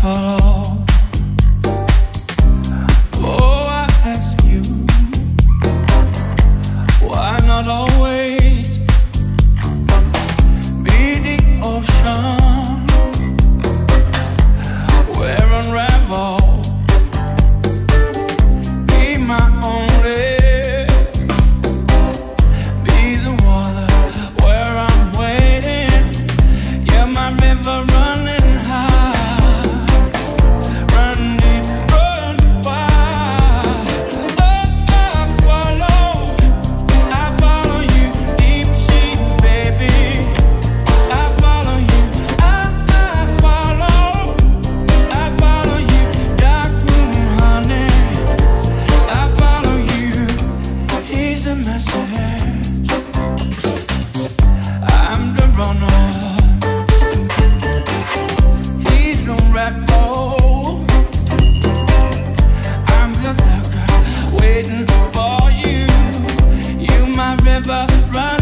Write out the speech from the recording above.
follow waiting for you. You, my river, run.